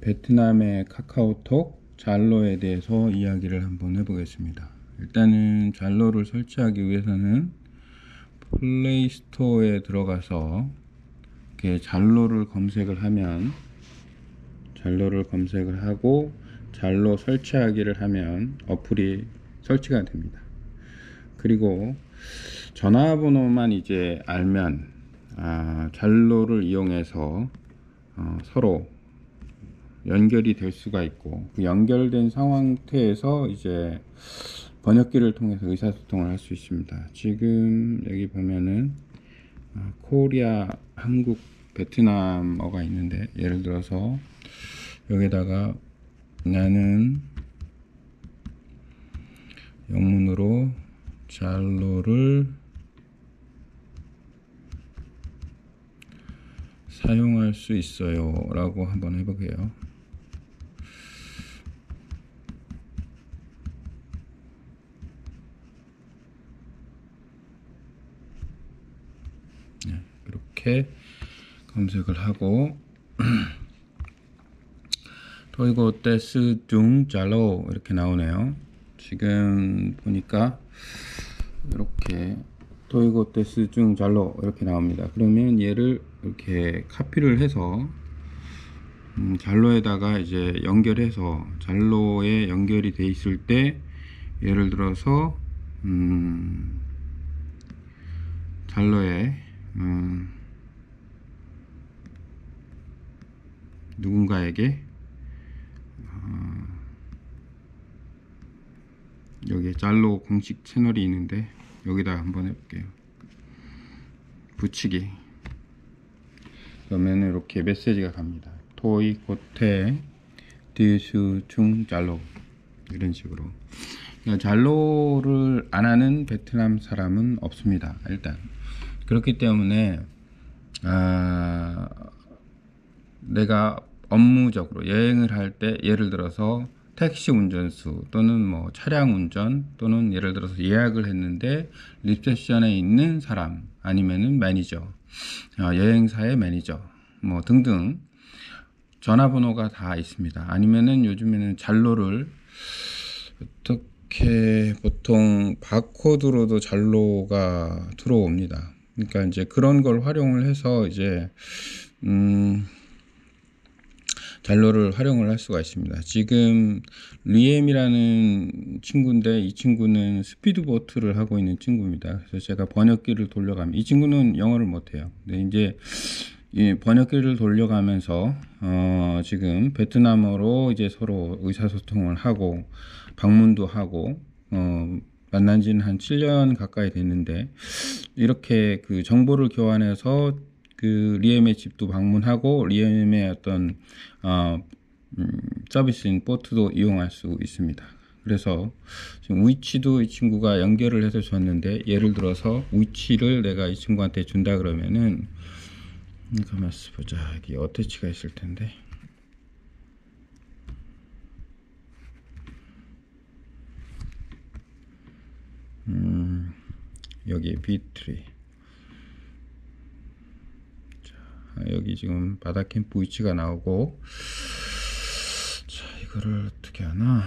베트남의 카카오톡 잘로에 대해서 이야기를 한번 해보겠습니다. 일단은 잘로를 설치하기 위해서는 플레이스토어에 들어가서 이렇게 잘로를 검색을 하면 잘로를 검색을 하고 잘로 설치하기를 하면 어플이 설치가 됩니다. 그리고 전화번호만 이제 알면 아, 잘로를 이용해서 어, 서로 연결이 될 수가 있고 그 연결된 상태에서 이제 번역기를 통해서 의사소통을 할 수 있습니다. 지금 여기 보면은 아, 코리아, 한국, 베트남어가 있는데 예를 들어서 여기다가 나는 영문으로 잘로를 사용할 수 있어요 라고 한번 해보게요 네, 이렇게 검색을 하고. 토이고 떼스 중 잘로 이렇게 나오네요. 지금 보니까 이렇게 토이고 떼스 중 잘로 이렇게 나옵니다. 그러면 얘를 이렇게 카피를 해서 음, 잘로에다가 이제 연결해서 잘로에 연결이 돼 있을 때 예를 들어서 음, 잘로에 음, 누군가에게 어, 여기 잘로 공식 채널이 있는데 여기다 한번 해볼게요. 붙이기. 그러면 이렇게 메시지가 갑니다. 토이 고테 디수 중 잘로. 이런 식으로. 그러니까 잘로를 안 하는 베트남 사람은 없습니다 일단. 그렇기 때문에 아, 내가 업무적으로 여행을 할 때 예를 들어서 택시 운전수 또는 뭐 차량 운전 또는 예를 들어서 예약을 했는데 리셉션에 있는 사람 아니면은 매니저 어, 여행사의 매니저 뭐 등등 전화번호가 다 있습니다. 아니면은 요즘에는 Zalo를 어떻게 보통 바코드로도 Zalo가 들어옵니다. 그러니까 이제 그런 걸 활용을 해서 이제 음 잘로를 활용을 할 수가 있습니다. 지금 리엠이라는 친구인데 이 친구는 스피드보트를 하고 있는 친구입니다. 그래서 제가 번역기를 돌려가면 이 친구는 영어를 못해요. 근데 이제 이 번역기를 돌려가면서 어 지금 베트남어로 이제 서로 의사소통을 하고 방문도 하고 어 만난 지는 한 7년 가까이 됐는데 이렇게 그 정보를 교환해서 그 리엠의 집도 방문하고 리엠의 어떤 어, 음, 서비스인 보트도 이용할 수 있습니다. 그래서 지금 위치도 이 친구가 연결을 해서 줬는데 예를 들어서 위치를 내가 이 친구한테 준다 그러면은 가만 보자. 여기 어태치가 있을 텐데. 음, 여기 비트리 여기 지금 바닥 캠프 위치가 나오고. 자 이거를 어떻게 하나?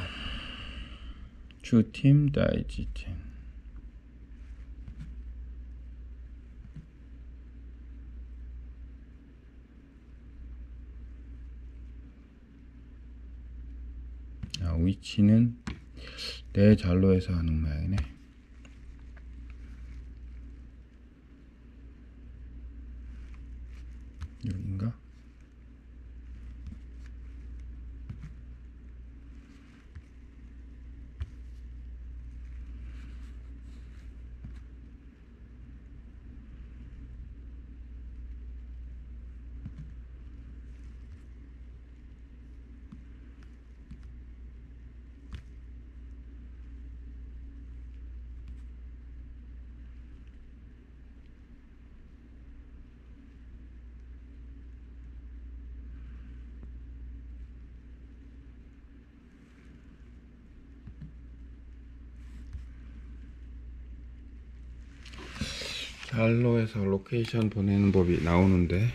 주팀 다이지텐 아, 위치는 내 잘로에서 하는 모양이네 여긴가? 잘로에서 로케이션 보내는 법이 나오는데.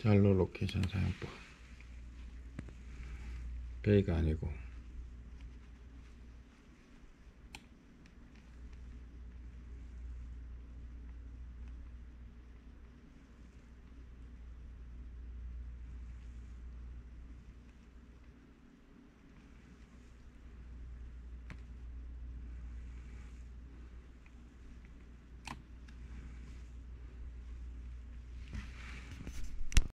잘로 로케이션 사용법. 베이가 아니고